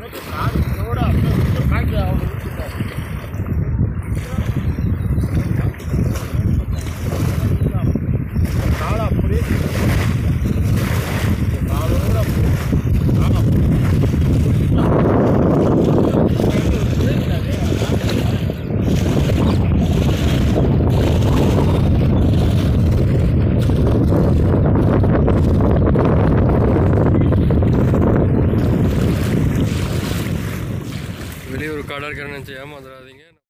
那个啥，偷的，那个都白捡，我们不知道。வெளியூர் கடற்கரை நினைச்சு ஏமாந்துடாதீங்க